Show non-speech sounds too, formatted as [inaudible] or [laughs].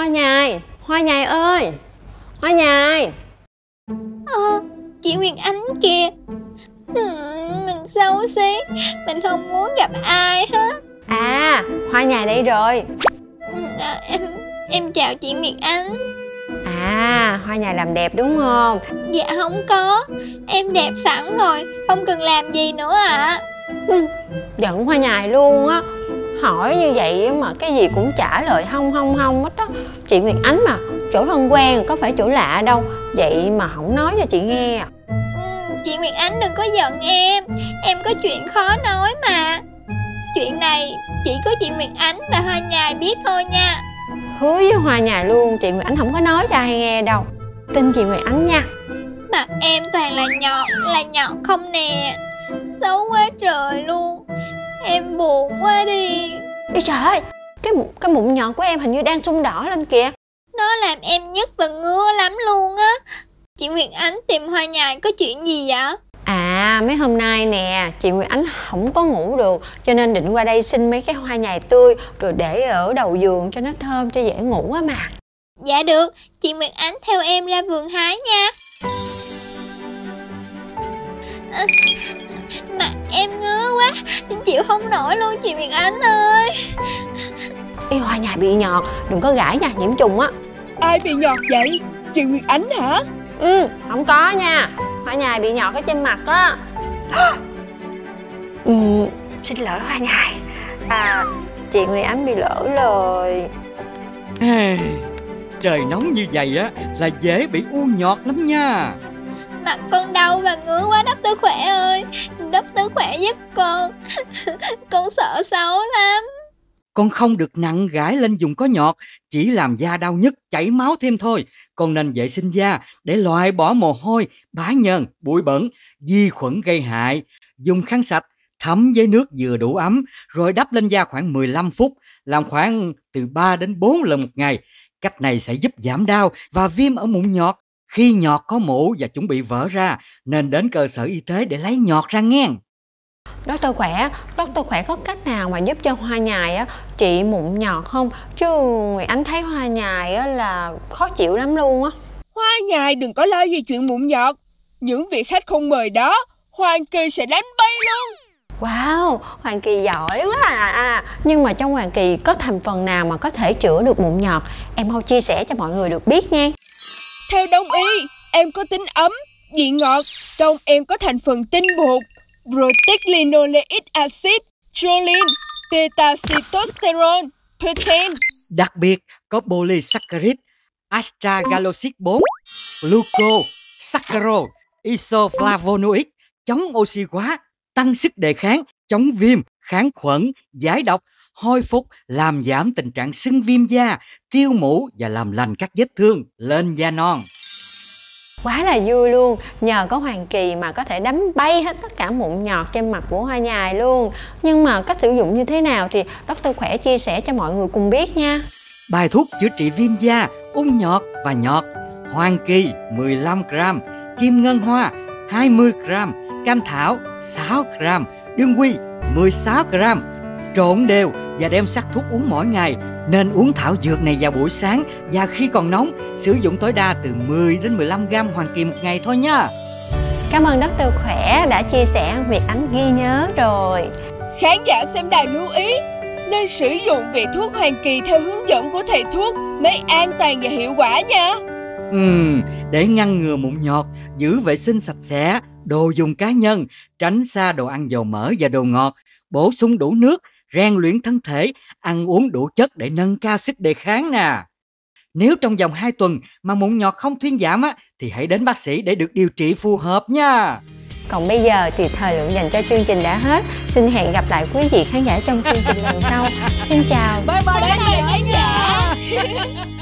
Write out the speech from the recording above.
Hoa nhài ơi Hoa nhài. Ờ, chị Nguyệt Ánh kìa. Ừ, Mình xấu xí Mình không muốn gặp ai hết. À Hoa nhài đây rồi. À, Em em chào chị Nguyệt Ánh. À Hoa nhài làm đẹp đúng không? Dạ không có. Em đẹp sẵn rồi Không cần làm gì nữa ạ. À. Giận Hoa nhài luôn á hỏi như vậy mà cái gì cũng trả lời không không không hết đó chị Nguyệt Ánh mà chỗ thân quen có phải chỗ lạ đâu. Vậy mà không nói cho chị nghe à. Ừ, chị Nguyệt Ánh đừng có giận em. Em có chuyện khó nói mà. Chuyện này chỉ có chị Nguyệt Ánh và Hoa Nhài biết thôi nha. Hứa với Hoa Nhài luôn chị Nguyệt Ánh không có nói cho ai nghe đâu. Tin chị Nguyệt Ánh nha. Mặt em toàn là nhọt là nhọt không nè. Xấu quá trời luôn Em buồn quá đi. Ê trời ơi Cái, cái mụn nhọn của em hình như đang sung đỏ lên kìa. Nó làm em nhức và ngứa lắm luôn á. Chị Nguyệt Ánh tìm hoa nhài có chuyện gì vậy? À mấy hôm nay nè Chị Nguyệt Ánh không có ngủ được Cho nên định qua đây xin mấy cái hoa nhài tươi Rồi để ở đầu giường cho nó thơm cho dễ ngủ á mà. Dạ được Chị Nguyệt Ánh theo em ra vườn hái nha em ngứa quá Chịu không nổi luôn chị Miền Ánh ơi. Y hoa nhài bị nhọt Đừng có gãi nha nhiễm trùng á. Ai bị nhọt vậy? Chị Nguyệt Ánh hả? Ừ không có nha. Hoa nhài bị nhọt ở trên mặt á. [gasps] Ừ, Xin lỗi hoa nhài À chị Nguyệt Ánh bị lỡ lời. Hey, Trời nóng như vậy á Là dễ bị u nhọt lắm nha. Mặt con đau và ngứa quá đất tư khỏe ơi Đất tư khỏe giúp con. [laughs] Con sợ xấu lắm. Con không được nặng gãi lên dùng có nhọt Chỉ làm da đau nhất chảy máu thêm thôi. Con nên vệ sinh da để loại bỏ mồ hôi, bá nhờn, bụi bẩn, vi khuẩn gây hại. Dùng khăn sạch thấm với nước vừa đủ ấm rồi đắp lên da khoảng 15 phút, làm khoảng từ 3 đến 4 lần một ngày. Cách này sẽ giúp giảm đau và viêm ở mụn nhọt khi nhọt có mũ và chuẩn bị vỡ ra nên đến cơ sở y tế để lấy nhọt ra nghe. Doctor khỏe, Doctor khỏe có cách nào mà giúp cho hoa nhài á trị mụn nhọt không? Chứ Nguyệt Ánh thấy hoa nhài á là khó chịu lắm luôn á. Hoa nhài đừng có lo về chuyện mụn nhọt. Những vị khách không mời đó, Hoàng Kỳ sẽ đánh bay luôn. Wow, Hoàng Kỳ giỏi quá à. à. Nhưng mà trong Hoàng Kỳ có thành phần nào mà có thể chữa được mụn nhọt? Em mau chia sẻ cho mọi người được biết nha. Theo đông y, em có tính ấm, vị ngọt, trong em có thành phần tinh bột, proteolynoleic acid, choline, beta sitosterol, protein. Đặc biệt có polysaccharide, astragalosic 4, gluco, saccharose, isoflavonoid, chống oxy hóa, tăng sức đề kháng, chống viêm, kháng khuẩn, giải độc, hồi phục, làm giảm tình trạng sưng viêm da, tiêu mũ và làm lành các vết thương lên da non. Quá là vui luôn, nhờ có Hoàng Kỳ mà có thể đánh bay hết tất cả mụn nhọt trên mặt của hoa nhài luôn Nhưng mà cách sử dụng như thế nào thì Dr. Khỏe chia sẻ cho mọi người cùng biết nha Bài thuốc chữa trị viêm da, ung nhọt và nhọt Hoàng Kỳ 15g, Kim Ngân Hoa 20g, Cam Thảo 6g, Đương Quy 16g Trộn đều và đem sắc thuốc uống mỗi ngày nên uống thảo dược này vào buổi sáng và khi còn nóng sử dụng tối đa từ 10 đến 15 gram hoàng kỳ một ngày thôi nha. Cảm ơn Dr. Khỏe đã chia sẻ việc Ánh ghi nhớ rồi. Khán giả xem đài lưu ý nên sử dụng vị thuốc hoàng kỳ theo hướng dẫn của thầy thuốc mới an toàn và hiệu quả nha. Ừ, để ngăn ngừa mụn nhọt, giữ vệ sinh sạch sẽ, đồ dùng cá nhân, tránh xa đồ ăn dầu mỡ và đồ ngọt, bổ sung đủ nước rèn luyện thân thể, ăn uống đủ chất để nâng cao sức đề kháng nè. Nếu trong vòng 2 tuần mà mụn nhọt không thuyên giảm á, thì hãy đến bác sĩ để được điều trị phù hợp nha. Còn bây giờ thì thời lượng dành cho chương trình đã hết. Xin hẹn gặp lại quý vị khán giả trong chương trình lần sau. Xin chào. Bye bye, bye, bye khán giả. [laughs]